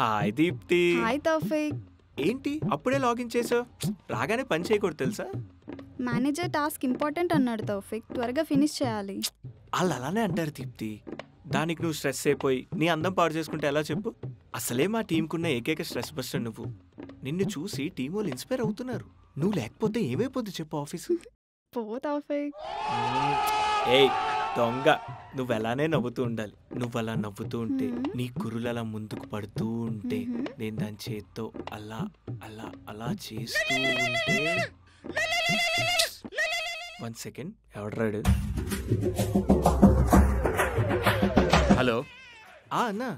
Hi Deepti hi Taufiq ఏంటి? అప్పుడే login చేసావు రాగానే పని చేయకూడదు తెలుసా? మేనేజర్ టాస్క్ ఇంపార్టెంట్ అన్నాడు తౌఫిక్ త్వరగా ఫినిష్ చేయాలి. వాళ్ళు అలానే అంటారు దీప్తి దానికి నువ్వు స్ట్రెస్ అయిపోయి నీ అందం పాడు చేసుకుంటే ఎలా చెప్పు? అసలే మా టీంకున్న ఏకైక స్ట్రెస్ బస్టర్ నువ్వు. నిన్ను చూసి టీం వాళ్ళు ఇన్స్పైర్ అవుతున్నారు. నువ్వు లేకపోతే ఏమైపోద్ది చెప్పు ఆఫీసు పో తౌఫిక్ ఏయ్ దొంగ నువ్వు అలానే నవ్వుతూ ఉండాలి నువ్వు అలా నవ్వుతూ ఉంటే. నీ కుర్రులు అలా ముందుకు పడుతూ ఉంటే. నేను దాని చేత్తో అలా అలా అలా చేస్తూ ఉంటే వన్ సెకండ్ ఎవడ్రాడు హలో ఆ అన్నా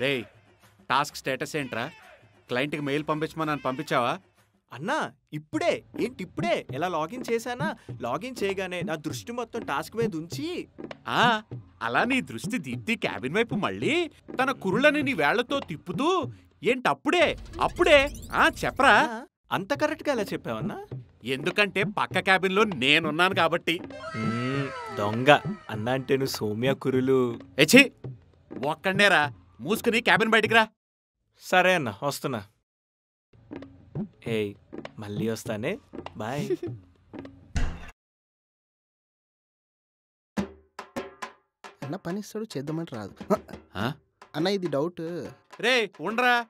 రేయ్ టాస్క్ స్టేటస్ ఏంట్రా క్లయింట్కి మెయిల్ పంపించమని నన్ను పంపించావా అన్నా ఇప్పుడే ఏంటి ఇప్పుడే? ఎలా లాగిన్ చేశానా? లాగిన్ చేయగానే నా దృష్టి మొత్తం టాస్క్ మీద ఉంచి. ఆ అలా నీ దృష్టి దీప్తి క్యాబిన్ వైపు మళ్ళీ తన కురులని నీ వేళ్ళతో తిప్పుతూ ఏంటి అప్పుడే? అప్పుడే? ఆ చెప్పరా? అంత కరెక్ట్గా ఎలా చెప్పావన్నా? ఎందుకంటే పక్క క్యాబిన్లో నేనున్నాను కాబట్టి. మ్మ్, దొంగ. అన్నా అంటే నువ్వు సౌమ్య కురులు. ఎచ్చి ఒక్కడనేరా. మూసుకుని క్యాబిన్ బయటికి రా. సరే అన్న వస్తున్నా. ఏయ్ మళ్ళీ వస్తానే. బాయ్. అన్న పని ఇస్తాడు చేద్దామని రాదు. ఆ? అన్న ఇది డౌట్ రే ఉండ్రా.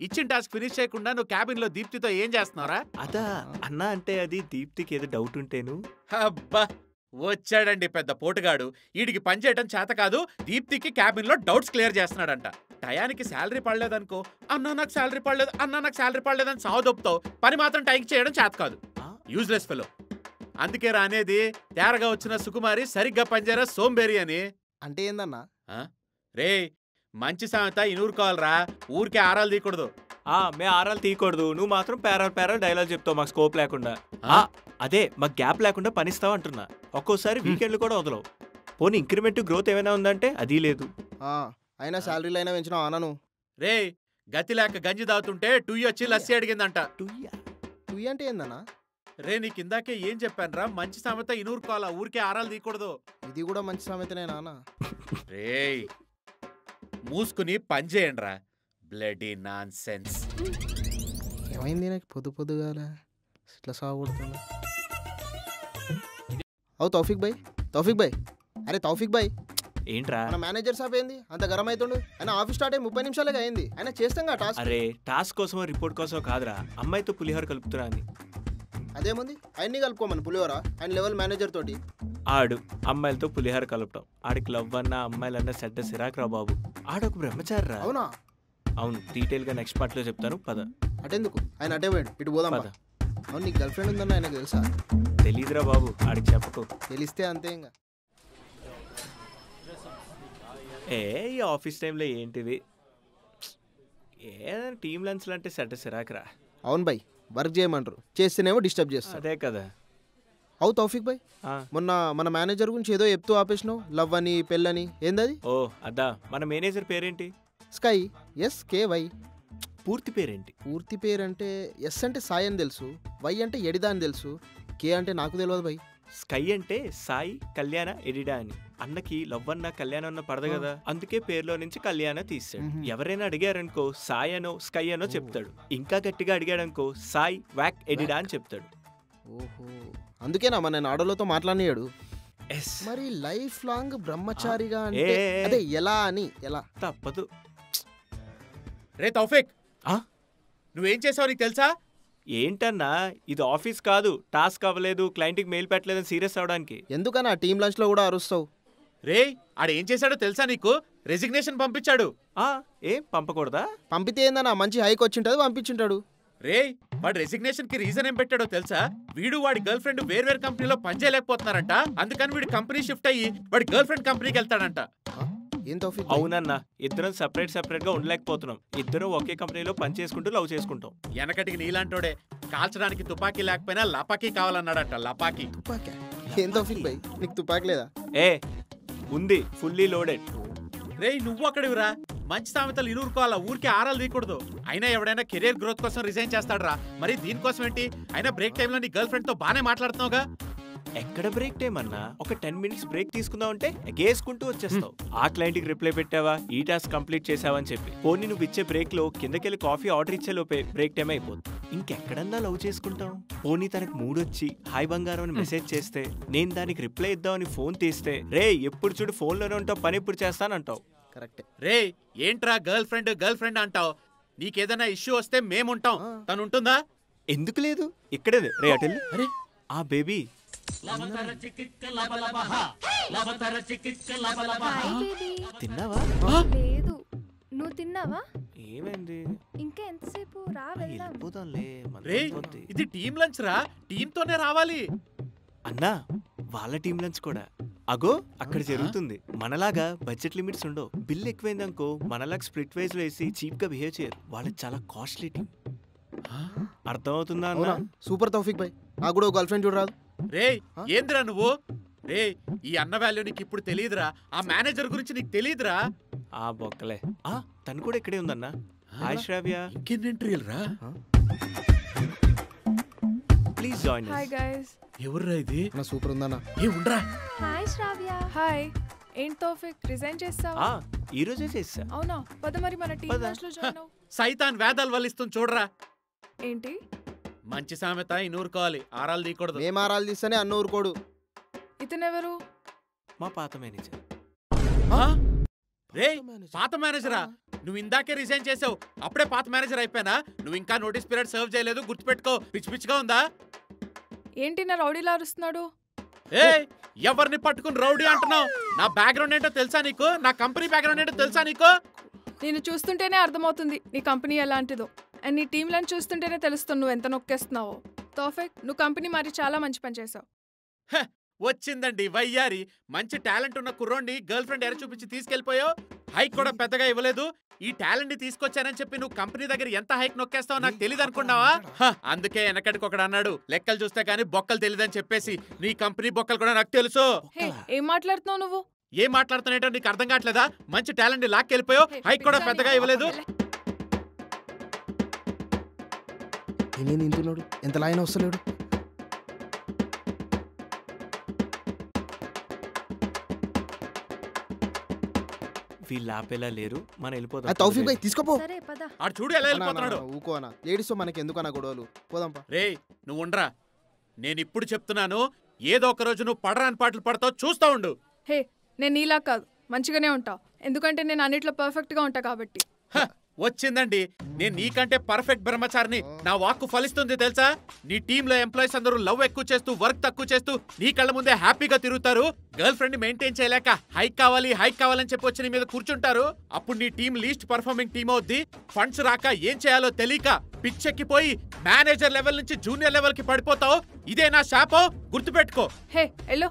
ఇచ్చిన టాస్క్ ఫినిష్ చేయకుండా నువ్వు క్యాబిన్లో దీప్తితో ఏం చేస్తున్నావురా? అదా అన్నా అంటే అది దీప్తికి ఏదో డౌట్ ఉంటేను. అబ్బా వచ్చాడండి పెద్ద పోటుగాడు. వీడికి పని చేయడం చేత కాదు దీప్తికి క్యాబిన్లో డౌట్స్ క్లియర్ చేస్తున్నాడంట. టయానికి శాలరీ పడలేదనుకో అన్నా నాకు శాలరీ పడలేదు అన్నా నాకు శాలరీ పడలేదని సావు దొప్పుతావు పని మాత్రం టైంకి చేయడం చేత కాదు. ఆ? Useless fellow. అందుకే రానేది తేరగా వచ్చిన సుకుమారి సరిగ్గా పనిచేయరా సోంబేరి అని. అంటే ఏందన్నా? రే మంచి సామెత ఇనూరుకోవాలరా ఊరికే ఆరాలు తీయకూడదు. ఆ మే ఆరాలు తీయకూడదు. నువ్వు మాత్రం పేరాలు పేరాలు డైలాగ్ చెప్తావు మాకు స్కోప్ లేకుండా. అదే మాకు గ్యాప్ లేకుండా పనిస్తావు అంటున్నా. ఒక్కోసారి వీకెండ్లు కూడా వదలవు. పోనీ ఇంక్రిమెంట్ గ్రోత్ ఏమైనా ఉందంటే అది లేదు. ఆ, అయినా శాలరీలు అయినా పెంచిన ఆనను రే గతి లేక గంజి దాగుతుంటే టూ వచ్చి లస్సీ అడిగిందంట. టుయ్యా. టూ అంటే ఏందన్నా? రే నీకు ఇందాకే ఏం చెప్పానురా మంచి సామెత ఇనూరుకోవాలా? ఊరికే ఆరాలు తీయకూడదు. ఇది కూడా మంచి సామెతనే నాన్న. రేయ్ మూసుకుని పని చేయండి రా బ్లడీ నాన్ సెన్స్ ఏమైంది నాకు? పొద్దు పొద్దుగాల ఇట్లా సాగుడుతున్నా అవు తౌఫిక్ భాయ్ తౌఫిక్ భాయ్ అరే తౌఫిక్ భాయ్ ఏంట్రా? మన మేనేజర్ సాబ్ ఏంది? అంత గరం అవుతుండు ఆయన ఆఫీస్ స్టార్ట్ అయ్యి ముప్పై నిమిషాలే అయింది. ఆయన చేస్తాం టాస్క్? అరే టాస్క్ కోసమో రిపోర్ట్ కోసమో కాదురా. అమ్మాయితో పులిహోర కలుపుతున్నా అని. అదేముంది? ఆయన్ని కలుపుకోమని పులివరా ఆయన లెవెల్ మేనేజర్ తోటి. ఆడు అమ్మాయిలతో పులిహోర కలపటం. ఆడికి లవ్ అన్న అమ్మాయిలన్న సెడ్డ సిరాక్రా బాబు. ఆడొక బ్రహ్మచారిరా. అవునా? అవును డీటెయిల్గా నెక్స్ట్ పార్ట్లో చెప్తాను. పద. అటెందుకు? ఆయన అటే పోయాడు. ఇటు పోదాం పద. అవును నీకు గర్ల్ ఫ్రెండ్ ఉందన్న ఆయనకు తెలుసా? తెలీదురా బాబు ఆడికి చెప్పకు. తెలిస్తే అంతే ఇంకా ఏ ఈ ఆఫీస్ టైంలో ఏంటిది? ఏ టీం లంచ్లు అంటే సెడ్డ సిరాక్రా. అవును బాయ్ వర్క్ చేయమంటారు. చేస్తేనేమో డిస్టర్బ్ చేస్తారు. అదే కదా. అవు తౌఫిక్ భాయ్ ఆ, మొన్న మన మేనేజర్ గురించి ఏదో చెప్తూ ఆపేసినావు లవ్ అని పెళ్ళని. ఏందది? ఓ అదా. మన మేనేజర్ పేరేంటి? Sky S K Y. పూర్తి పేరేంటి? పూర్తి పేరు అంటే ఎస్ అంటే సాయి అని తెలుసు వై అంటే ఎడిదా అని తెలుసు కే అంటే నాకు తెలియదు బై స్కై అంటే సాయి కళ్యాణ ఎడిడా అని. అన్నకి లవ్ అన్న కళ్యాణం అన్న పడదు కదా. అందుకే పేరులో నుంచి కళ్యాణ తీసాడు. ఎవరైనా అడిగారనుకో సాయి అనో స్కై అనో చెప్తాడు. ఇంకా గట్టిగా అడిగాడనుకో సాయి వాక్ ఎడిడా అని చెప్తాడు. ఓహో. అందుకేనా మన నేను ఆడోళ్ళతో మాట్లాడినాడు ఎస్. మరి లైఫ్ లాంగ్ బ్రహ్మచారిగా అంటే ఏ. అదే ఎలా అని ఎలా? తప్పదు. రే తౌఫిక్! ఆ? నువ్వేం చేసావు నీకు తెలుసా? ఏంటన్నా? ఇది ఆఫీస్ కాదు టాస్క్ అవ్వలేదు క్లయింట్కి మెయిల్ పెట్టలేదని సీరియస్ అవడానికి. ఎందుకని ఆ టీమ్ లంచ్లో కూడా అరుస్తావు? రే ఆడేం చేశాడో తెలుసా నీకు? రెసిగ్నేషన్ పంపించాడు. ఆ, ఏం? పంపకూడదా? పంపితే ఏందన్నా మంచి హైక్ వచ్చింటది పంపించుంటాడు. రే వాడు రెసిగ్నేషన్కి రీజన్ ఏం పెట్టాడో తెలుసా? వీడు వాడి గర్ల్ ఫ్రెండ్ వేర్వేరు కంపెనీలో పనిచేయలేకపోతున్నారంట. అందుకని వీడు కంపెనీ షిఫ్ట్ అయ్యి వాడి గర్ల్ ఫ్రెండ్ కంపెనీకి వెళ్తాడంట? ఏం తౌఫిక్ భాయ్? అవునన్నా ఇద్దరం సెపరేట్ సెపరేట్గా ఉండలేకపోతున్నాం. ఇద్దరం ఒకే కంపెనీలో పని చేసుకుంటూ లవ్ చేసుకుంటాం. వెనకటికి నీలాంటోడే కాల్చడానికి తుపాకీ లేకపోయినా లపాకీ కావాలన్నాడంట లపాకీ. తుపాకా? ఏం తౌఫిక్ భాయ్? నీకు తుపాకి లేదా? ఏ ఉంది ఫుల్లీ లోడెడ్ రేయ్ నువ్వు అక్కడివిరా మంచి సామెతలు ఇనూరుకోవాలా ఊరికే ఆరాలు తీయకూడదు. అయినా ఎవడైనా కెరీర్ గ్రోత్ కోసం రిజైన్ చేస్తాడరా. మరి దీనికోసం ఏంటి అయినా బ్రేక్ టైంలో నీ గర్ల్ ఫ్రెండ్తో బానే మాట్లాడుతున్నావుగా? ఎక్కడ బ్రేక్ టైం అన్నా? ఒక టెన్ మినిట్స్ బ్రేక్ తీసుకుందాం అంటే ఎగేసుకుంటూ వచ్చేస్తావు ఆ క్లయింట్కి రిప్లై పెట్టావా? ఈ టాస్క్ కంప్లీట్ చేసావని చెప్పి. పోనీ నువ్వు ఇచ్చే బ్రేక్లో కిందకెళ్ళి కాఫీ ఆర్డర్ ఇచ్చే లోపే బ్రేక్ టైం అయిపోతుంది ఇంకెక్కడన్నా లవ్ చేసుకుంటాం. పోనీ తనకు మూడొచ్చి హాయ్ బంగారం అని మెసేజ్ చేస్తే నేను దానికి రిప్లై ఇద్దామని ఫోన్ తీస్తే రే ఎప్పుడు చూడు ఫోన్లోనే ఉంటావు పని ఎప్పుడు చేస్తానంటావు. కరెక్టే. రే ఏంట్రా గర్ల్ ఫ్రెండ్ గర్ల్ ఫ్రెండ్ అంటావు? నీకేదైనా ఇష్యూ వస్తే మేముంటాం. తను ఉంటుందా ఎందుకు లేదు? ఇక్కడే రే అటెల్ అరే. ఆ బేబీ తిన్నావా? లేదు. నువ్వు తిన్నావా? ఏమైంది? ఇంకా ఎంతసేపు రా వెళ్దాం. ఇది టీం లంచ్ రా. టీం తోనే రావాలి. అన్నా వాళ్ళ టీం లంచ్ కూడా. అగో అక్కడ జరుగుతుంది. మనలాగా బడ్జెట్ లిమిట్స్ ఉండవు. బిల్ ఎక్కువైందనుకో మనలాగా స్ప్లిట్ వైజ్ వేసి చీప్గా బిహేవ్ చేయరు. వాళ్ళకి చాలా కాస్ట్లీ టీం అర్థమవుతుందా సూపర్ తౌఫిక్ భాయ్ నాకు కూడా గర్ల్ ఫ్రెండ్ చూడరాదు. రే? ఏందిరా నువ్వు? రే ఈ అన్న వాల్యూ నీకు ఇప్పుడు తెలియదురా ఆ మేనేజర్ గురించి నీకు తెలియదురా ఆ బొక్కలే. ఆ తను కూడా ఇక్కడే ఉందన్నా. హాయ్ శ్రావ్య. ఇంకెన్ని ఎంట్రీలు రా? ప్లీజ్ జాయిన్ హాయ్ గైస్ ఎవర్రా ఇది? నా సూపర్ ఉందన్నా. ఏ ఉండరా. హాయ్ శ్రావ్య. హాయ్ ఏంటి తోఫిక్ రిజైన్ చేస్తావా? ఆ ఈ రోజే చేసా అవునా? పద మరి మన టీం లో జాయిన్ అవ్వు. సైతాన్ వేదాలు వల్లిస్తుంది చూడరా. ఏంటి? మంచి సామెత ఈ నూరుకోవాలి ఆరాలు తీయకూడదు. మేము ఆరాలు తీస్తేనే అన్న ఊరుకోడు ఇతనెవరు? మా పాత మేనేజర్? రే పాత మేనేజరా. నువ్వు ఇందాకే రిజైన్ చేసావు. అప్పుడే పాత మేనేజర్ అయిపోయినా? నువ్వు ఇంకా నోటీస్ పీరియడ్ సర్వ్ చేయలేదు గుర్తుపెట్టుకో. పిచ్చి పిచ్చిగా ఉందా? ఏంటి నా రౌడీలా అరుస్తున్నాడు? ఏ ఎవరిని పట్టుకుని రౌడీ అంటున్నావు? నా బ్యాక్గ్రౌండ్ ఏంటో తెలుసా నీకు? నా కంపెనీ బ్యాక్గ్రౌండ్ ఏంటో తెలుసా నీకు? నేను చూస్తుంటేనే అర్థమవుతుంది నీ కంపెనీ ఎలాంటిదో. అండ్ నీ టీం లంచ్ చూస్తుంటేనే తెలుస్తుంది నువ్వు ఎంత నొక్కేస్తున్నావో. తోఫిక్ నువ్వు కంపెనీ మరి చాలా మంచి పని చేసావు. వచ్చిందండి వయ్యారి. మంచి టాలెంట్ ఉన్న కుర్రోడిని గర్ల్ ఫ్రెండ్ ఎర చూపించి తీసుకెళ్ళిపోయావు హైక్ కూడా పెద్దగా ఇవ్వలేదు. ఈ టాలెంట్ని తీసుకొచ్చానని చెప్పి నువ్వు కంపెనీ దగ్గర ఎంత హైక్ నొక్కేస్తావో నాకు తెలియదు అనుకున్నావా? హ, అందుకే వెనకడికి ఒకడు అన్నాడు. లెక్కలు చూస్తే కానీ బొక్కలు తెలియదని చెప్పేసి నీ కంపెనీ బొక్కలు కూడా నాకు తెలుసు. ఏం మాట్లాడుతున్నావు నువ్వు? ఏం మాట్లాడుతున్నాయో నీకు అర్థం కావట్లేదా? మంచి టాలెంట్ లాక్కెళ్ళిపోయావు. హైక్ కూడా పెద్దగా ఇవ్వలేదు. వెళ్ళే. నేను నింటున్నాడు ఎంత లాయన వస్తలేడు వీళ్ళు ఆపేలా లేరు. మనం వెళ్ళిపోతాం తౌఫిక్ భాయ్ తీసుకోపో. సరే పద. ఆడు చూడు ఎలా వెళ్ళిపోతున్నాడు. ఊకో అన్న. లేడీస్తో మనకి ఎందుకన్నా గొడవలు? పోదాంపా. రే నువ్వు ఉండరా? నేను ఇప్పుడు చెప్తున్నాను ఏదో ఒక రోజు నువ్వు పడరాని పాటలు పడతావు చూస్తా ఉండు. హే నేను నీలా కాదు. మంచిగానే ఉంటావు ఎందుకంటే నేను అన్నిట్లో పర్ఫెక్ట్గా ఉంటా కాబట్టి. వచ్చిందండి. నేను నీకంటే పర్ఫెక్ట్ బ్రహ్మచారిని. నా వాక్కు ఫలిస్తుంది తెలుసా? నీ టీంలో ఎంప్లాయీస్ అందరూ లవ్ ఎక్కువ చేస్తూ వర్క్ తక్కువ చేస్తూ నీ కళ్ళ ముందే హ్యాపీగా తిరుగుతారు. గర్ల్ ఫ్రెండ్ మెయింటైన్ చేయలేక హైక్ కావాలి హైక్ కావాలని చెప్పి వచ్చి నీ మీద కూర్చుంటారు. అప్పుడు నీ టీం లీస్ట్ పర్ఫార్మింగ్ టీం అవుద్ది. ఫండ్స్ రాక ఏం చేయాలో తెలియక పిచ్చెక్కిపోయి మేనేజర్ లెవెల్ నుంచి జూనియర్ లెవెల్కి పడిపోతావు. ఇదే నా శాపం. గుర్తుపెట్టుకో. Hey hello.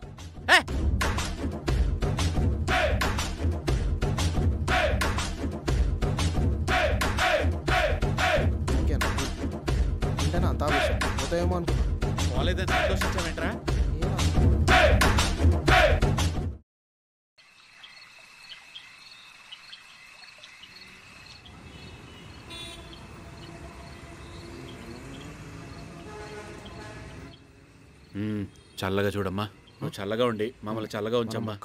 అంత ఆవేశం సంతోషించావేంట్రా? మ్మ్. చల్లగా చూడమ్మా నువ్వు చల్లగా ఉండి మమ్మల్ని చల్లగా ఉంచమ్మా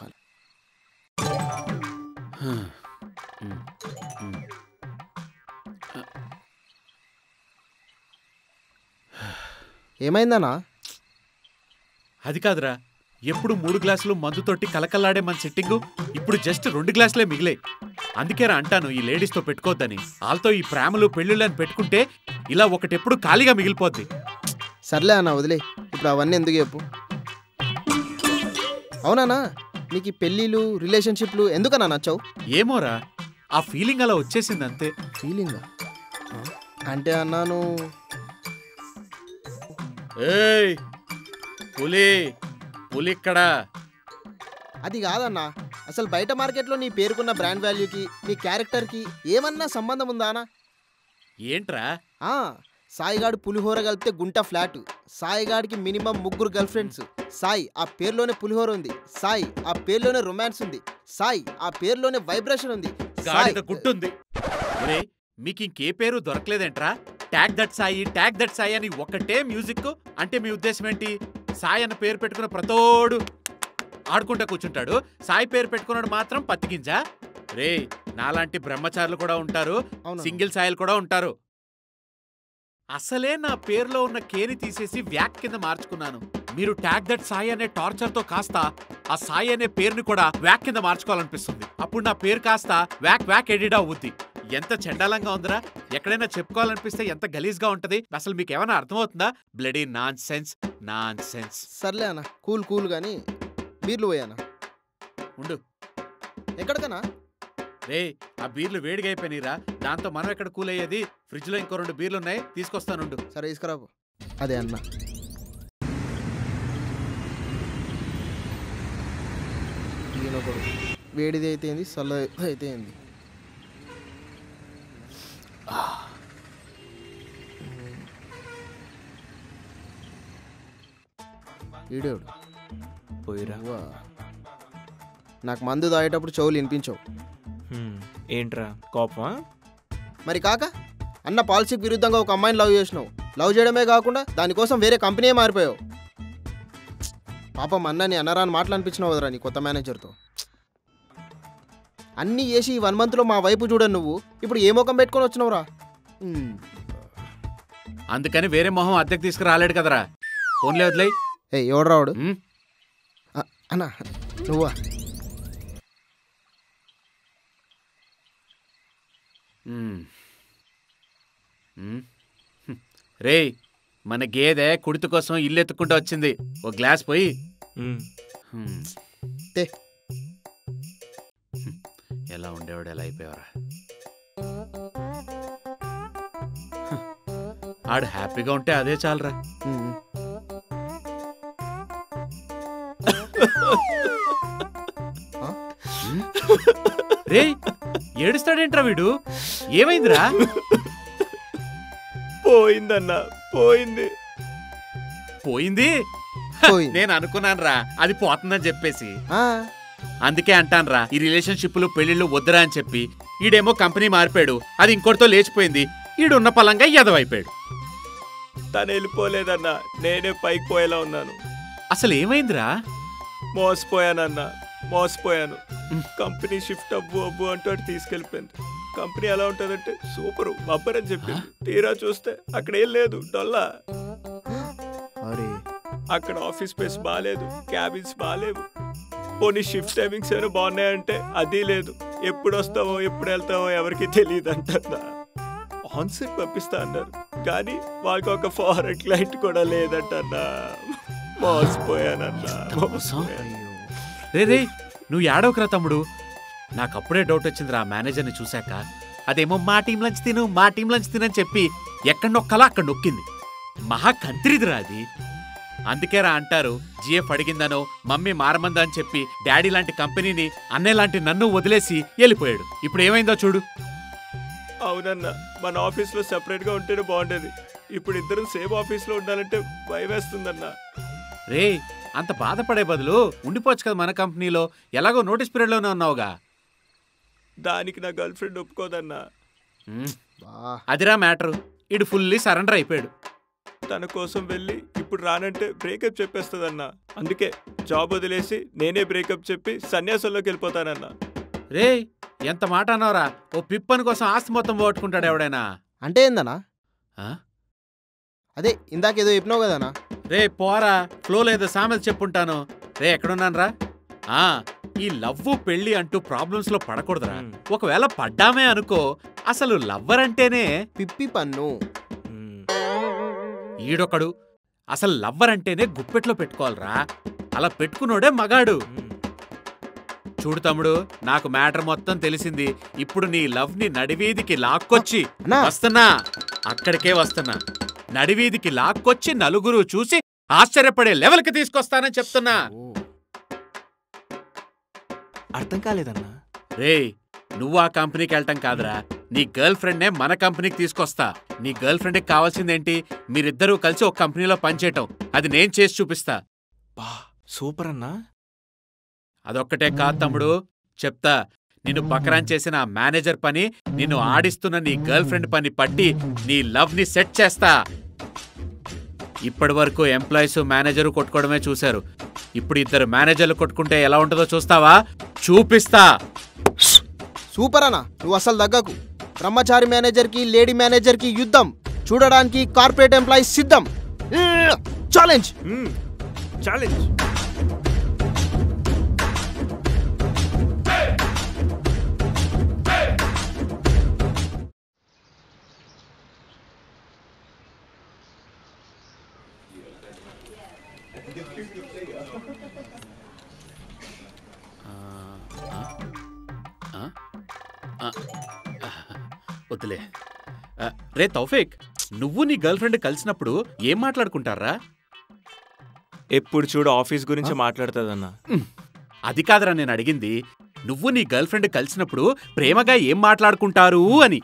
ఏమైందన్నా? అది కాదురా. ఎప్పుడు మూడు గ్లాసులు మందుతోటి కలకల్లాడే మన సెట్టింగు ఇప్పుడు జస్ట్ రెండు గ్లాసులే మిగిలాయి అందుకేరా అంటాను ఈ లేడీస్తో పెట్టుకోవద్దని. వాళ్ళతో ఈ ప్రేమలు పెళ్ళిళ్ళని పెట్టుకుంటే ఇలా ఒకటెప్పుడు ఖాళీగా మిగిలిపోద్ది. సర్లే అన్న వదిలే. ఇప్పుడు అవన్నీ ఎందుకు చెప్పు? అవునానా నీకు ఈ పెళ్ళిళ్ళు రిలేషన్షిప్లు ఎందుకన్నా నచ్చావు? ఏమోరా ఆ ఫీలింగ్ అలా వచ్చేసింది అంతే. ఫీలింగ్ అంటే అన్నాను ఏయ్ పులి పులి ఇక్కడ అది కాదన్నా. అసలు బయట మార్కెట్లో నీ పేరుకున్న బ్రాండ్ వాల్యూకి నీ క్యారెక్టర్కి ఏమన్నా సంబంధం ఉందా అన్నా? ఏంట్రా? ఆ, సాయిగాడు పులిహోర కలిపితే గుంట ఫ్లాట్. సాయిగాడికి మినిమం ముగ్గురు గర్ల్ ఫ్రెండ్స్. సాయి ఆ పేరులోనే పులిహోర ఉంది. సాయి ఆ పేరులోనే రొమాన్స్ ఉంది. సాయి ఆ పేరులోనే వైబ్రేషన్ ఉంది. సాయి గాడిద గుట్టుంది. మీకు ఇంకే పేరు దొరకలేదేంట్రా? Tag that Sai tag that Sai అని ఒకటే మ్యూజిక్. అంటే మీ ఉద్దేశం ఏంటి? సాయి అన్న పేరు పెట్టుకున్న ప్రతోడు ఆడుకుంటా కూర్చుంటాడు. సాయి పేరు పెట్టుకున్నాడు మాత్రం పత్తిగింజ రే నాలాంటి బ్రహ్మచారులు కూడా ఉంటారు. సింగిల్ సాయిలు కూడా ఉంటారు. అసలే నా పేరులో ఉన్న కేని తీసేసి వ్యాక్ కింద మార్చుకున్నాను. మీరు ట్యాగ్ దట్ సాయి అనే టార్చర్తో కాస్త ఆ సాయి అనే పేరుని కూడా వ్యాక్ కింద మార్చుకోవాలనిపిస్తుంది. అప్పుడు నా పేరు కాస్త వ్యాక్ వ్యాక్ ఎడిట్ అవుద్ది. ఎంత చండాలంగా ఉందిరా? ఎక్కడైనా చెప్పుకోవాలనిపిస్తే ఎంత గలీజ్గా ఉంటది? అసలు మీకు ఏమైనా అర్థమవుతుందా? Bloody nonsense nonsense సర్లే అన్న కూల్ కూల్ కానీ బీర్లు పోయానా ఉండు. ఎక్కడికన్నా? రే ఆ బీర్లు వేడిగా అయిపోయినాయిరా. దాంతో మనం ఎక్కడ కూల్ అయ్యేది? ఫ్రిడ్జ్లో ఇంకో రెండు బీర్లు ఉన్నాయి తీసుకొస్తానుండు. సరే తీసుకురాపు. అదే అన్న. ఈయనొకడు వేడిది అయితే ఏంది చల్లది అయితే ఏంది ఈడేవుడు పోయిరా? నాకు మందు తాగేటప్పుడు చెవులు వినిపించవు. ఏంట్రా కోపమా? మరి కాక అన్న పాలసీకి విరుద్ధంగా ఒక అమ్మాయిని లవ్ చేసినావు. లవ్ చేయడమే కాకుండా దానికోసం వేరే కంపెనీ మారిపోయావు. పాపం అన్నని అన్నరాని మాటలు అనిపించినావు కదరా నీ కొత్త మేనేజర్తో అన్నీ చేసి ఈ వన్ మంత్లో మా వైపు చూడను నువ్వు. ఇప్పుడు ఏ ముఖం పెట్టుకొని వచ్చినావురా. అందుకని వేరే మొహం అద్దెకి తీసుకురాలేడు కదరా. ఫోన్లే వదిలే ఏ ఎవడు రావుడు అన్న నువ్వా? రే మన గేదె కుడిత కోసం ఇల్లు ఎత్తుకుంటూ వచ్చింది. ఓ గ్లాస్ పోయి. హ్మ్. హ్మ్. తే. హ్మ్. ఎలా ఉండేవాడు ఎలా అయిపోయావరా హ్మ్. ఆడు హ్యాపీగా ఉంటే అదే చాలరా. రే ఏడుస్తాడేంట్రా వీడు ఏమైందిరా పోయిందన్నా పోయింది పోయింది. నేను అనుకున్నాను రా అది పోతుందని చెప్పేసి ఆ, అందుకే అంటాన్రా ఈ రిలేషన్షిప్లు పెళ్ళిళ్ళు వద్దురా అని చెప్పి. ఈడేమో కంపెనీ మారిపోయాడు అది ఇంకోటితో లేచిపోయింది. ఈడున్న పలంగా ఎదవైపోయాడు. తను వెళ్ళిపోలేదన్నా నేనే పైకి పోయేలా ఉన్నాను. అసలు ఏమైందిరా మోసపోయానన్నా మోసపోయాను. కంపెనీ షిఫ్ట్ అవ్వు అవ్వు అంటూ అటు తీసుకెళ్ళిపోయింది. కంపెనీ ఎలా ఉంటుందంటే సూపర్ బబ్బర్ అని చెప్పింది తీరా చూస్తే అక్కడ ఏం లేదు డొల్లా. అరే. అక్కడ ఆఫీస్ స్పేస్ బాగాలేదు క్యాబిన్స్ బాగాలేవు పోనీ షిఫ్ట్ టైమింగ్స్ ఏమైనా బాగున్నాయంటే అది లేదు. ఎప్పుడు వస్తావో ఎప్పుడు వెళ్తావో ఎవరికి తెలియదు అంటన్నా ఆన్సెట్ పంపిస్తా అన్నారు. కానీ వాళ్ళకి ఒక ఫారెన్ క్లయింట్ కూడా లేదంటన్నా. మోసపోయానన్నా రే రే నువ్వు ఏడవకురా తమ్ముడు. నాకు అప్పుడే డౌట్ వచ్చిందిరా ఆ మేనేజర్ని చూశాక. అదేమో మా టీం లంచ్ తిను మా టీం లంచ్ తినని చెప్పి ఎక్కడ నొక్కాలో అక్కడ నొక్కింది. మహా కంత్రిదిరా అది. అందుకేరా అంటారు జిఎఫ్ అడిగిందనో మమ్మీ మారమందా అని చెప్పి డాడీ లాంటి కంపెనీని అన్నయ్య లాంటి నన్ను వదిలేసి వెళ్ళిపోయాడు. ఇప్పుడు ఏమైందో చూడు. అవునన్నా మన ఆఫీస్లో సెపరేట్గా ఉంటేనే బాగుండేది. ఇప్పుడు ఇద్దరం సేమ్ ఆఫీస్లో ఉండాలంటే భయం వేస్తుందన్నా రే అంత బాధపడే బదులు ఉండిపోవచ్చు కదా మన కంపెనీలో. ఎలాగో నోటీస్ పీరియడ్లోనే ఉన్నావుగా. దానికి నా గర్ల్ ఫ్రెండ్ ఒప్పుకోదన్నా. అదిరా మ్యాటరు. ఇడు ఫుల్లీ సరెండర్ అయిపోయాడు. తన కోసం వెళ్ళి ఇప్పుడు రానంటే బ్రేకప్ చెప్పేస్తుందన్నా. అందుకే జాబ్ వదిలేసి నేనే బ్రేకప్ చెప్పి సన్యాసంలోకి వెళ్ళిపోతానన్నా. రే ఎంత మాట అన్నావురా? ఓ పిప్పని కోసం ఆస్తి మొత్తం పోగొట్టుకుంటాడు ఎవడైనా. అంటే ఏందన్నా? ఆ? అదే ఇందాకేదో చెప్పినావు కదనా రే పోరా ఫ్లో లేదో సామెత చెప్పుంటాను. రే ఎక్కడున్నాను రా ఆ ఈ లవ్వు పెళ్ళి అంటూ ప్రాబ్లమ్స్లో పడకూడదురా. ఒకవేళ పడ్డామే అనుకో అసలు లవ్వర్ అంటేనే పిప్పి పన్ను. ఈడొకడు. అసలు లవ్వర్ అంటేనే గుప్పెట్లో పెట్టుకోవాలరా. అలా పెట్టుకున్నోడే మగాడు. చూడు తమ్ముడు నాకు మ్యాటర్ మొత్తం తెలిసింది. ఇప్పుడు నీ లవ్ని నడివీధికి లాక్కొచ్చి వస్తున్నా. అక్కడికే వస్తున్నా. నడివీధికి లాక్కొచ్చి నలుగురు చూసి ఆశ్చర్యపడే లెవెల్కి తీసుకొస్తానని చెప్తున్నా. అర్థం కాలేదన్నా. రేయ్ నువ్వు ఆ కంపెనీకి వెళ్ళటం కాదురా. నీ గర్ల్ ఫ్రెండ్నే మన కంపెనీకి తీసుకొస్తా. నీ గర్ల్ ఫ్రెండ్కి కావాల్సిందేంటి? మీరిద్దరూ కలిసి ఒక కంపెనీలో పనిచేయటం. అది నేను చేసి చూపిస్తా. బా సూపర్ అన్నా అదొక్కటే కాదు తమ్ముడు. చెప్తా. నిన్ను పకరాన్ చేసిన ఆ మేనేజర్ పని నిన్ను ఆడిస్తున్న నీ గర్ల్ ఫ్రెండ్ పని పట్టి నీ లవ్ని సెట్ చేస్తా. ఇప్పటి వరకు ఎంప్లాయీస్ మేనేజరు కొట్టుకోవడమే చూశారు. ఇప్పుడు ఇద్దరు మేనేజర్లు కొట్టుకుంటే ఎలా ఉంటుందో చూస్తావా? చూపిస్తా. సూపర్ అన్న నువ్వు అసలు దగ్గకు బ్రహ్మచారి మేనేజర్కి లేడీ మేనేజర్కి యుద్ధం చూడడానికి కార్పొరేట్ ఎంప్లాయీస్ సిద్ధం ఛాలెంజ్ ఛాలెంజ్ వద్దులే. రే తౌఫిక్ నువ్వు నీ గర్ల్ ఫ్రెండ్ కలిసినప్పుడు ఏం మాట్లాడుకుంటారా? ఎప్పుడు చూడు ఆఫీస్ గురించి మాట్లాడుతుందన్నా. అది కాదురా నేను అడిగింది. నువ్వు నీ గర్ల్ ఫ్రెండ్ కలిసినప్పుడు ప్రేమగా ఏం మాట్లాడుకుంటారు అని.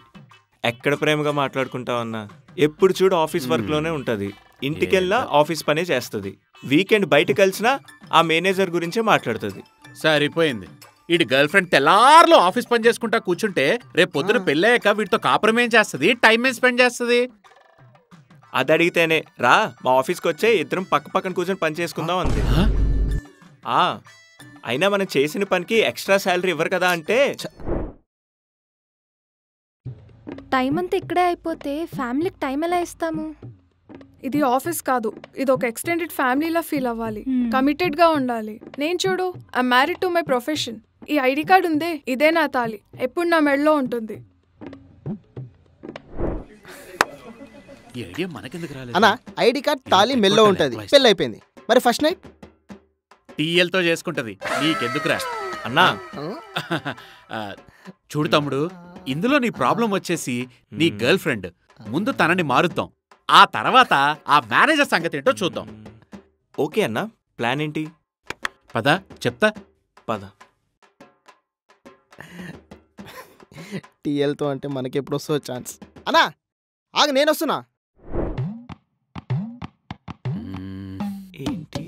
ఎక్కడ ప్రేమగా మాట్లాడుకుంటావన్నా? ఎప్పుడు చూడు ఆఫీస్ వర్క్లోనే ఉంటది. ఇంటికెళ్ళినా ఆఫీస్ పనే చేస్తుంది. వీకెండ్ బయట కలిసినా ఆ మేనేజర్ గురించే మాట్లాడుతుంది. సరిపోయింది. వీడి గర్ల్ ఫ్రెండ్ తెల్లార్లో ఆఫీస్ పని చేసుకుంటా కూర్చుంటే రేపు పొద్దున పెళ్ళయ్యాక వీటితో కాపురం ఏం చేస్తుంది? టైం ఏం స్పెండ్ చేస్తుంది? అది అడిగితేనే. రా మా ఆఫీస్కి వచ్చే ఇద్దరం పక్క పక్కన కూర్చొని పని చేసుకుందాం ఆ? అయినా మనం చేసిన పనికి ఎక్స్ట్రా శాలరీ ఇవ్వరు కదా అంటే? టైం అంతా ఇక్కడే అయిపోతే ఫ్యామిలీకి టైం ఎలా ఇస్తాము? ఇది ఆఫీస్ కాదు. ఇది ఒక ఎక్స్టెండెడ్ ఫ్యామిలీలా ఫీల్ అవ్వాలి. Hmm. కమిటెడ్గా ఉండాలి. నేను చూడు I married to my profession ఈ ఐడి కార్డ్ ఉందే ఇదే నా తాళి ఎప్పుడు నా మెడలో ఉంటుంది. ఈ ఐడియా మనకెందుకు రాలేదు? అన్న ఐడి కార్డ్ తాళి మెల్లో ఉంటుంది. పెళ్ళి అయిపోయింది. మరి ఫస్ట్ నైట్? టీఎల్తో చేసుకుంటది. నీకెందుకురా? అన్నా. ఆ, చూడు తమ్ముడు ఇందులో నీ ప్రాబ్లం వచ్చేసి నీ గర్ల్ ఫ్రెండ్ ముందు తనని మారుద్దాం. ఆ తర్వాత ఆ మేనేజర్ సంగతి ఏంటో చూద్దాం. ఓకే అన్నా. ప్లాన్ ఏంటి? పదా చెప్తా. పద. టీఎల్తో అంటే మనకి ఎప్పుడు వస్తుందో ఛాన్స్ అన్నా ఆగు నేను వస్తున్నా. ఏంటి.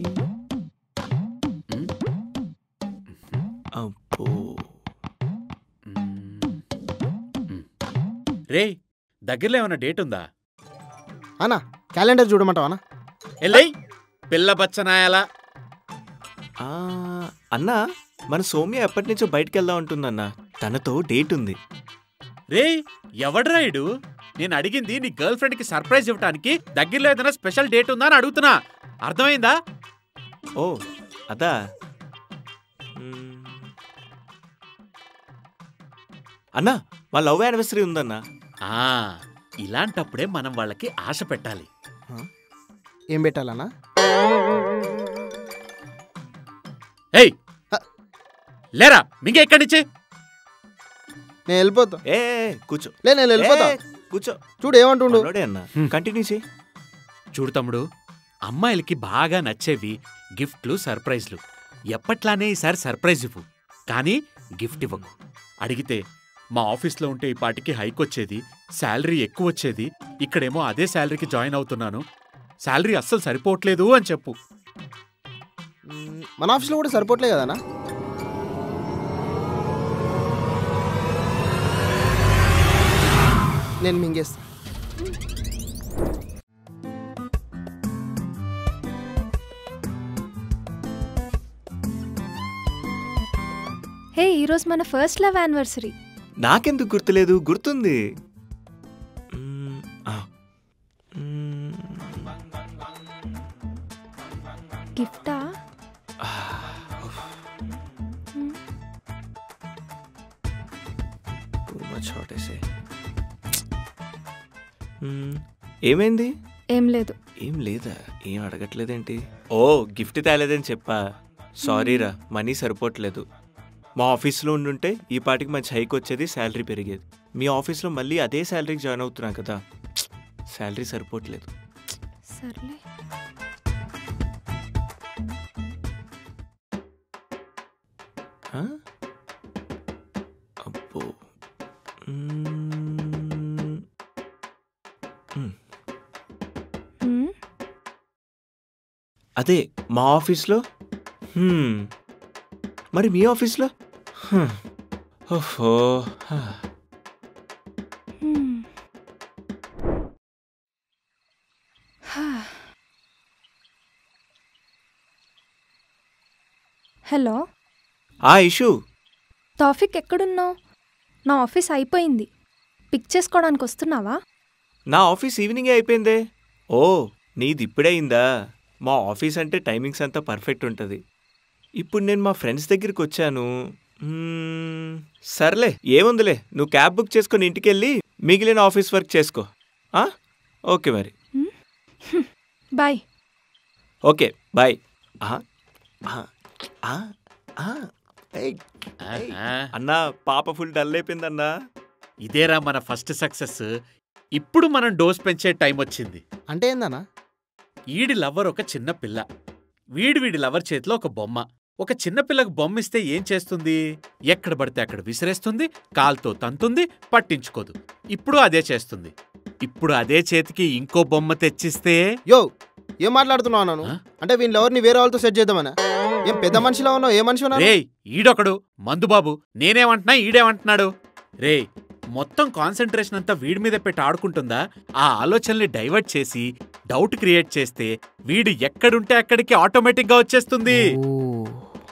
అబ్బో. రేయ్ దగ్గరలో ఏమైనా డేట్ ఉందా అన్నా క్యాలెండర్ చూడమంటావా అన్న ఎల్లై పిల్ల బచ్చనాయాల ఆ, అన్నా మన సౌమ్య ఎప్పటి నుంచో బయటికి వెళ్దాం ఉంటుందన్నా తనతో డేట్ ఉంది. రేయ్ ఎవడ్రా ఇడు నేను అడిగింది నీ గర్ల్ ఫ్రెండ్కి సర్ప్రైజ్ ఇవ్వడానికి దగ్గరలో ఏదైనా స్పెషల్ డేట్ ఉందా అని అడుగుతున్నా. అర్థమైందా? ఓ అదా. అన్నా మా లవ్ యానివర్సరీ ఉందన్నా. ఆ ఇలాంటప్పుడే మనం వాళ్ళకి ఆశ పెట్టాలి. ఏం పెట్టాలన్నా? ఏయ్! లేరా మింగ ఎక్కడి నుంచి? నేను వెళ్ళిపోతా. ఏ ఏ, కూర్చో. లే నేను వెళ్ళిపోతా. కూర్చో. చూడు ఏమంటుండు? అన్నా. కంటిన్యూ చేయి. చూడు తమ్ముడు అమ్మాయిలకి బాగా నచ్చేవి గిఫ్ట్లు సర్ప్రైజ్లు. ఎప్పట్లానే ఈసారి సర్ప్రైజ్ ఇవ్వు. కానీ గిఫ్ట్ ఇవ్వకు. అడిగితే మా ఆఫీస్లో ఉంటే ఈ పాటికి హైక్ వచ్చేది శాలరీ ఎక్కువ వచ్చేది ఇక్కడేమో అదే శాలరీకి జాయిన్ అవుతున్నాను. శాలరీ అస్సలు సరిపోవట్లేదు అని చెప్పు. మన ఆఫీస్లో కూడా సరిపోవట్లే కదన్నా నేను మింగేస్తా. హే ఈరోజు మన ఫస్ట్ లవ్ యానివర్సరీ. నాకెందుకు గుర్తులేదు? గుర్తుంది. గిఫ్టా. Too ఏమైంది? ఏం లేదు. ఏం లేదా? ఏం అడగట్లేదేంటి? ఓ గిఫ్ట్ తేలేదని చెప్పా. సారీరా మనీ సరిపోవట్లేదు. మా ఆఫీస్లో ఉండుంటే ఈ పాటికి మంచి హైక్ వచ్చేది శాలరీ పెరిగేది. మీ ఆఫీస్లో మళ్ళీ అదే శాలరీకి జాయిన్ అవుతున్నా కదా. శాలరీ సరిపోవట్లేదు. సర్లే. అదే మా ఆఫీస్లో? మరి మీ ఆఫీస్లో? ఓహో. హలో? ఆ ఇషు. టాఫిక్ ఎక్కడున్నావు? నా ఆఫీస్ అయిపోయింది. పిక్ చేసుకోవడానికి వస్తున్నావా నా ఆఫీస్ ఈవినింగే అయిపోయిందే. ఓ నీది ఇప్పుడే అయిందా? మా ఆఫీస్ అంటే టైమింగ్స్ అంతా పర్ఫెక్ట్ ఉంటుంది. ఇప్పుడు నేను మా ఫ్రెండ్స్ దగ్గరికి వచ్చాను. సర్లే ఏముందిలే నువ్వు క్యాబ్ బుక్ చేసుకొని ఇంటికి వెళ్ళి మిగిలిన ఆఫీస్ వర్క్ చేసుకో. ఆ? ఓకే మరి. బాయ్. Okay bye. ఆహా, ఆహా, ఆ, ఆ, ఏయ్, ఏయ్. ఆ, అన్నా పాప ఫుల్ డల్ అయిపోయిందన్నా ఇదేరా మన ఫస్ట్ సక్సెస్. ఇప్పుడు మనం డోస్ పెంచే టైం వచ్చింది. అంటే ఏందన్నా? ఈడి లవ్వర్ ఒక చిన్న పిల్ల. వీడి వీడి లవర్ చేతిలో ఒక బొమ్మ. ఒక చిన్న పిల్లకు బొమ్మ ఇస్తే ఏం చేస్తుంది? ఎక్కడ పడితే అక్కడ విసిరేస్తుంది కాల్తో తంతుంది పట్టించుకోదు. ఇప్పుడు అదే చేస్తుంది. ఇప్పుడు అదే చేతికి ఇంకో బొమ్మ తెచ్చిస్తే? యో ఏం మాట్లాడుతున్నావు ఆ? అంటే వీళ్ళ ఎవరిని వేరే వాళ్ళతో సెట్ చేద్దామనా? ఏం పెద్ద మనిషిలా ఉన్నావు? ఏ మనిషి రేయ్ ఈడొకడు. మందుబాబు నేనేమంటున్నా ఈడేమంటున్నాడు? రేయ్ మొత్తం కాన్సన్ట్రేషన్ అంతా వీడి మీద పెట్టి ఆడుకుంటుందా? ఆ ఆలోచనల్ని డైవర్ట్ చేసి డౌట్ క్రియేట్ చేస్తే వీడు ఎక్కడుంటే అక్కడికి ఆటోమేటిక్గా వచ్చేస్తుంది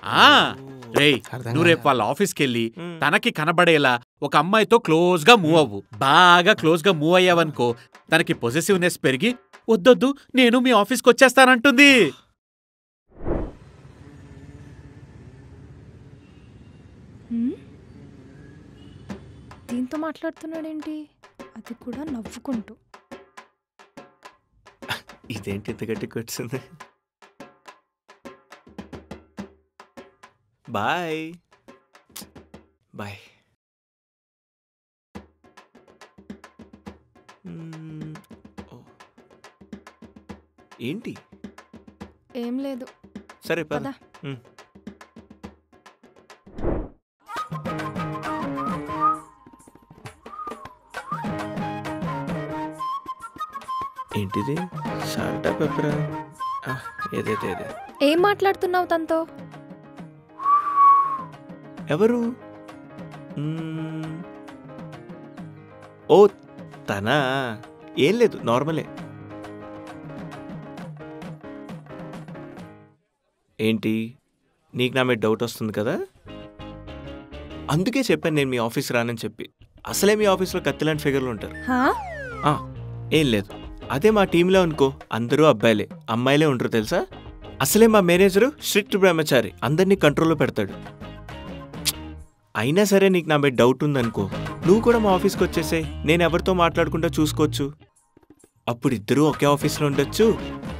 ఆ రేయ్ అర్థం నువ్వు రేపు. వాళ్ళ ఆఫీస్కి వెళ్ళి. తనకి కనబడేలా ఒక అమ్మాయితో క్లోజ్గా మూవ్ అవ్వు. బాగా క్లోజ్గా మూవ్ అయ్యావనుకో తనకి పొజెసివ్నెస్ పెరిగి వద్దొద్దు నేను మీ ఆఫీస్కి వచ్చేస్తానంటుంది. దీంతో మాట్లాడుతున్నాడేంటి? అది కూడా నవ్వుకుంటూ. ఇదేంటి ఇంత గట్టిగా వచ్చింది బాయ్. బాయ్. ఏంటి? ఏం లేదు. సరే పద. ఏంటిది? సాల్టా పెప్పరా? ఏదైతే ఏదే ఏం మాట్లాడుతున్నావు తనతో? ఎవరు. ఓ తనా? ఏం లేదు నార్మలే. ఏంటి? నీకు నా మీద డౌట్ వస్తుంది కదా? అందుకే చెప్పాను నేను మీ ఆఫీస్ రానని చెప్పి. అసలే మీ ఆఫీస్లో కత్తిలాంటి ఫిగర్లు ఉంటారు. ఏం లేదు. అదే మా టీంలో అనుకో అందరూ అబ్బాయిలే అమ్మాయిలే ఉంటారు తెలుసా అసలే మా మేనేజరు స్ట్రిక్ట్ బ్రహ్మచారి అందరినీ కంట్రోల్లో పెడతాడు అయినా సరే నీకు నా మీద డౌట్ ఉందనుకో నువ్వు కూడా మా ఆఫీస్కి వచ్చేసే నేను ఎవరితో మాట్లాడకుండా చూసుకోవచ్చు అప్పుడు ఇద్దరూ ఒకే ఆఫీస్లో ఉండొచ్చు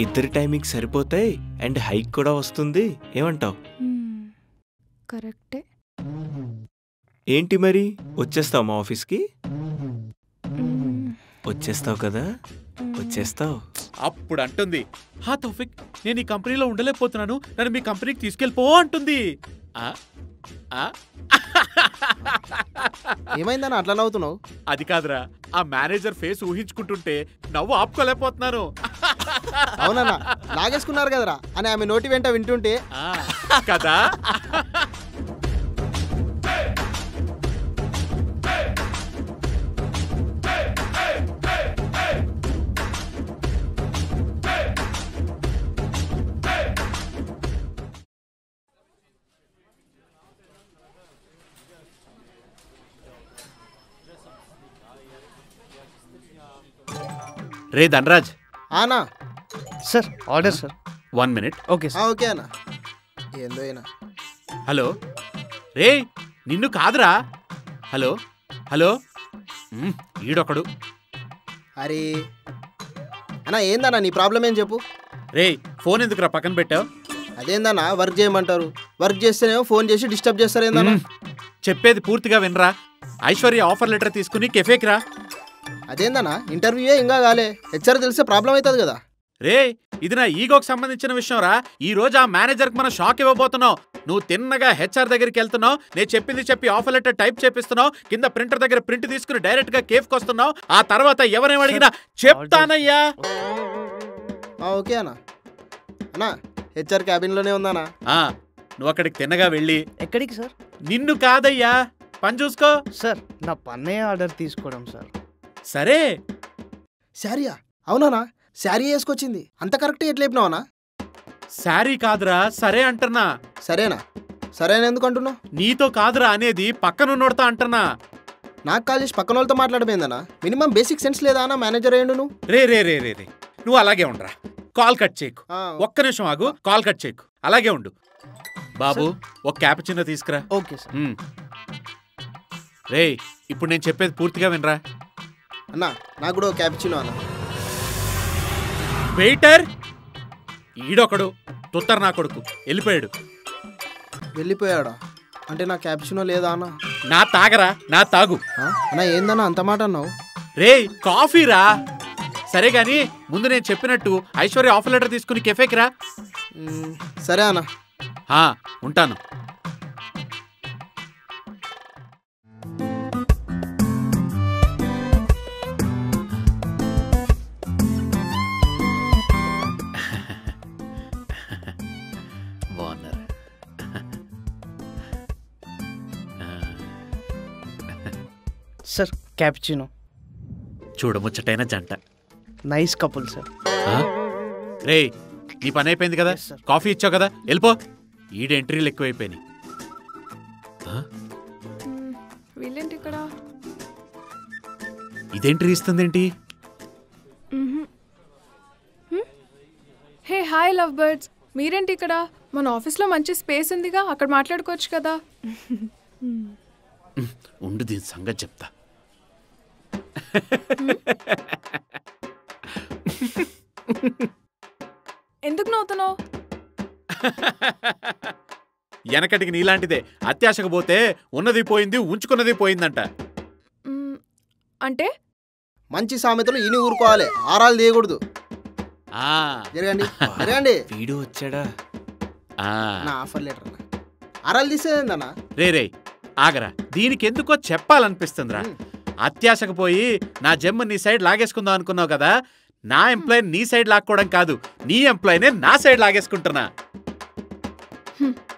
ఇద్దరి టైమింగ్ సరిపోతాయి అండ్ హైక్ కూడా వస్తుంది ఏమంటావు. కరెక్టే ఏంటి మరి వచ్చేస్తావు మా ఆఫీస్కి. వచ్చేస్తావు కదా. వచ్చేస్తావు. అప్పుడు అంటుంది హా తౌఫిక్ నేను ఈ కంపెనీలో ఉండలేకపోతున్నాను నన్ను మీ కంపెనీకి తీసుకెళ్ళిపో అంటుంది. ఆ, ఆ, ఏమైందన్నా అట్లా నవ్వుతున్నావు? అది కాదురా ఆ మేనేజర్ ఫేస్ ఊహించుకుంటుంటే నవ్వు ఆపుకోలేకపోతున్నాను. అవునన్నా లాగేసుకున్నారు కదరా అని ఆమె నోటి వెంట వింటుంటే. ఆ, కదా. రే ధనరాజ్. ఆనా sir order sir. One minute. Okay sir. Okay అన్న ఏందో అయినా హలో. రే నిన్ను కాదురా. హలో. హలో. మ్, ఈడొకడు. అరే. అన్న ఏందన్నా నీ ప్రాబ్లం ఏం చెప్పు. రే ఫోన్ ఎందుకురా పక్కన పెట్టావు? అదేందన్నా వర్క్ చేయమంటారు. వర్క్ చేస్తేనేమో ఫోన్ చేసి డిస్టర్బ్ చేస్తారు ఏందన్నా చెప్పేది పూర్తిగా వినరా. ఐశ్వర్య ఆఫర్ లెటర్ తీసుకుని కెఫేకి రా. అదేందన్నా? ఇంటర్వ్యూయే ఇంకా కాలే. హెచ్ఆర్ తెలిస్తే ప్రాబ్లం అవుతుంది కదా. రే ఇది నా ఈగోకి సంబంధించిన విషయం రా ఈ రోజు ఆ మేనేజర్కి మనం షాక్ ఇవ్వబోతున్నావు నువ్వు తిన్నగా హెచ్ఆర్ దగ్గరికి వెళ్తున్నావు. నేను చెప్పింది చెప్పి ఆఫర్ లెటర్ టైప్ చేపిస్తున్నావు. కింద ప్రింటర్ దగ్గర ప్రింట్ తీసుకుని డైరెక్ట్గా కేఫ్కి వస్తున్నావు. ఆ తర్వాత ఎవరేం అడిగినా చెప్తానయ్యా. ఆ, ఓకే అన్న. అన్నా హెచ్ఆర్ క్యాబిన్లోనే ఉందన్నా. ఆ, నువ్వు అక్కడికి తిన్నగా వెళ్ళి. ఎక్కడికి సార్? నిన్ను కాదయ్యా. పని చూసుకో. సార్ నా పన్నే ఆర్డర్ తీసుకోవడం సార్. సరే. శారీయా? అవునానా? శారీ వేసుకొచ్చింది. అంత కరెక్ట్ ఎట్లా చెప్పినావనా శారీ కాదురా సరే అంటున్నా. సరేనా? సరే అని ఎందుకు అంటున్నావు? నీతో కాదురా అనేది పక్కనున్నోడతా అంటున్నా. నాకు కాల్ చేసి పక్కన వాళ్ళతో మాట్లాడిపోయిందన్నా మినిమం బేసిక్ సెన్స్ లేదా అన్న? మేనేజర్ అయ్యండు నువ్వు? రే రే రే రే రే. నువ్వు అలాగే ఉండరా. కాల్ కట్ చేయకు. ఒక్క నిమిషం ఆగు. కాల్ కట్ చేయకు. అలాగే ఉండు. బాబు ఒక క్యాపుచిన్నో తీసుకురా. ఓకే. రేయ్ ఇప్పుడు నేను చెప్పేది పూర్తిగా వినరా? అన్న నాకు కూడా క్యాపిచినో అన్న. వెయిటర్? ఈడొకడు తుత్తర్ నా కొడుకు వెళ్ళిపోయాడు. వెళ్ళిపోయాడా? అంటే నా క్యాపిచినో లేదా అన్న? నా తాగరా నా తాగు. ఆ? అన్న ఏందన్నా అంత మాట అన్నావు? రేయ్ కాఫీరా? సరే గాని ముందు నేను చెప్పినట్టు ఐశ్వర్య ఆఫర్ లెటర్ తీసుకుని కెఫేకి రా. సరే అన్న. ఉంటాను. క్యాప్చినో చూడముచ్చటైన జంట. Nice couple sir? రేయ్ నీ పని అయిపోయింది కదా. కాఫీ ఇచ్చావు కదా? వెళ్ళిపో. ఈడ ఎంట్రీలు ఎక్కువైపోయినాయి. వీళ్ళేంటి ఇక్కడ ఇదేంట్రీ ఇస్తుందేంటి? హే హాయ్ లవ్ బర్డ్స్ మీరేంటి ఇక్కడ మన ఆఫీస్లో మంచి స్పేస్ ఉందిగా అక్కడ మాట్లాడుకోవచ్చు కదా. ఉండు దీని సంగతి చెప్తా. ఎందుకు నవ్వుతున్నావు? వెనకటికి నీలాంటిదే. అత్యాశకు పోతే ఉన్నది పోయింది ఉంచుకున్నది పోయిందంట. అంటే? మంచి సామెతలు ఇని ఊరుకోవాలి. ఆరాలు తీయకూడదు. ఆ, జరగండి జరగండి వీడు వచ్చాడా? ఆ. నా ఆఫర్ లెటర్ ఆరాలు తీసేదేందన్నా రే రే ఆగరా. దీనికి ఎందుకో చెప్పాలనిపిస్తుందిరా అత్యాశకు పోయి నా జమ్ము నీ సైడ్ లాగేసుకుందాం అనుకున్నావు కదా నా ఎంప్లాయ్ నీ సైడ్ లాక్కోవడం కాదు నీ ఎంప్లాయ్నే నా సైడ్ లాగేసుకుంటున్నా.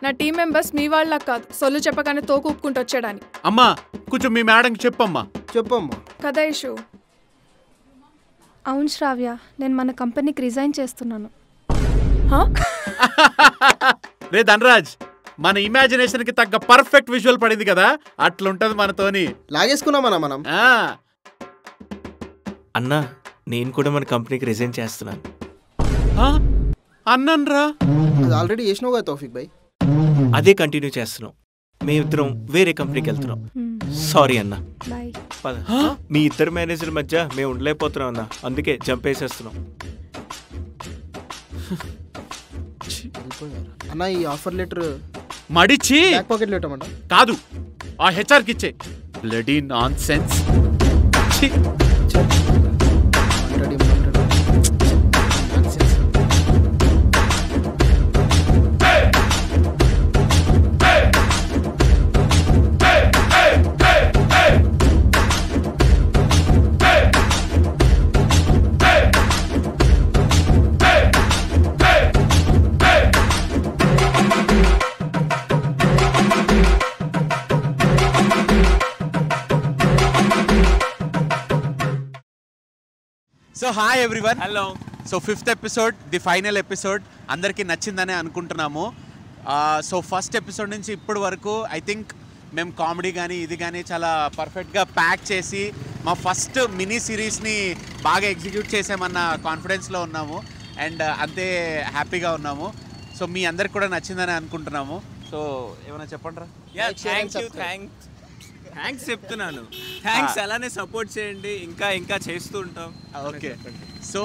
నా టీం మెంబర్స్ మీ వాళ్ళ కాదు సొల్లు చెప్పగానే తోకు ఊపుకుంటూ వచ్చాడని అమ్మా కొంచెం మీ మేడంకి చెప్పమ్మా చెప్పమ్మా కదా ఇషు అవును శ్రావ్య నేను మన కంపెనీకి రిజైన్ చేస్తున్నాను హా? రే ధనరాజ్ మన ఇమాజినేషన్కి తగ్గ పర్ఫెక్ట్ విజువల్ పడింది కదా? అట్లుంటది మనతోని. లాగేసుకున్నామన్నా మనం. ఆ. అన్నా నేను కూడా మన కంపెనీకి రిజైన్ చేస్తున్నాను. ఆ? అన్నన్రా? అది ఆల్రెడీ చేసినావు కదా తౌఫిక్ భాయ్ అదే కంటిన్యూ చేస్తున్నాం. మేమిద్దరం వేరే కంపెనీకి వెళ్తున్నాం. సారీ అన్న. బాయ్ పద. మీ ఇద్దరు మేనేజర్ మధ్య మేము ఉండలేకపోతున్నాం అన్న. అందుకే జంప్ వేసేస్తున్నాం అన్న ఈ ఆఫర్ లెటర్ మడిచి బ్యాక్ పాకెట్లో పెట్టమంట. కాదు ఆ హెచ్ఆర్కి ఇచ్చే. Bloody nonsense so hi everyone hello so fifth episode the final episode అందరికీ నచ్చిందని అనుకుంటున్నాము. సో ఫస్ట్ ఎపిసోడ్ నుంచి ఇప్పటి వరకు ఐ థింక్ మేము కామెడీ కానీ ఇది కానీ చాలా పర్ఫెక్ట్గా ప్యాక్ చేసి మా ఫస్ట్ మినీ సిరీస్ని బాగా ఎగ్జిక్యూట్ చేసామన్న కాన్ఫిడెన్స్లో ఉన్నాము. అండ్ అంతే హ్యాపీగా ఉన్నాము. సో మీ అందరికి కూడా నచ్చిందని అనుకుంటున్నాము. సో ఏమైనా చెప్పండి రా థ్యాంక్ యూ. థ్యాంక్స్ థ్యాంక్స్ చెప్తున్నాను. థ్యాంక్స్ అలానే సపోర్ట్ చేయండి. ఇంకా ఇంకా చేస్తూ ఉంటాం. ఓకే. సో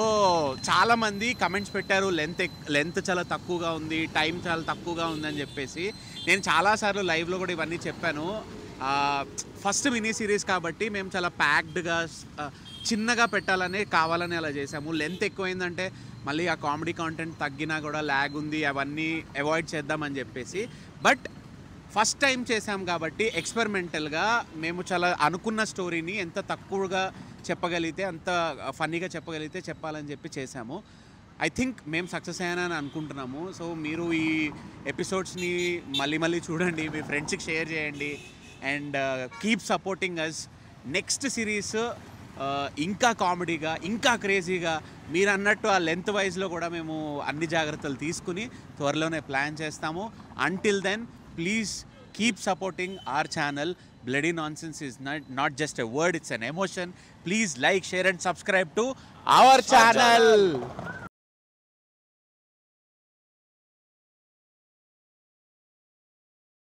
చాలా మంది కమెంట్స్ పెట్టారు లెంత్ లెంత్ చాలా తక్కువగా ఉంది టైం చాలా తక్కువగా ఉందని చెప్పేసి. నేను చాలాసార్లు లైవ్లో కూడా ఇవన్నీ చెప్పాను. ఫస్ట్ మినీ సిరీస్ కాబట్టి మేము చాలా ప్యాక్డ్గా చిన్నగా పెట్టాలని కావాలని అలా చేసాము లెంత్ ఎక్కువైందంటే మళ్ళీ ఆ కామెడీ కాంటెంట్ తగ్గినా కూడా ల్యాగ్ ఉంది అవన్నీ అవాయిడ్ చేద్దామని చెప్పేసి. బట్ ఫస్ట్ టైం చేసాం కాబట్టి ఎక్స్పెరిమెంటల్గా మేము చాలా అనుకున్న స్టోరీని ఎంత తక్కువగా చెప్పగలిగితే అంత ఫన్నీగా చెప్పగలిగితే చెప్పాలని చెప్పి చేసాము ఐ థింక్ మేము సక్సెస్ అయ్యానని అనుకుంటున్నాము. సో మీరు ఈ ఎపిసోడ్స్ని మళ్ళీ మళ్ళీ చూడండి మీ ఫ్రెండ్స్కి షేర్ చేయండి and keep supporting us next series ఇంకా కామెడీగా ఇంకా క్రేజీగా మీరు అన్నట్టు ఆ లెంత్ వైజ్లో కూడా మేము అన్ని జాగ్రత్తలు తీసుకుని త్వరలోనే ప్లాన్ చేస్తాము. Until then please keep supporting our channel bloody nonsense is not not just a word it's an emotion please like share and subscribe to our channel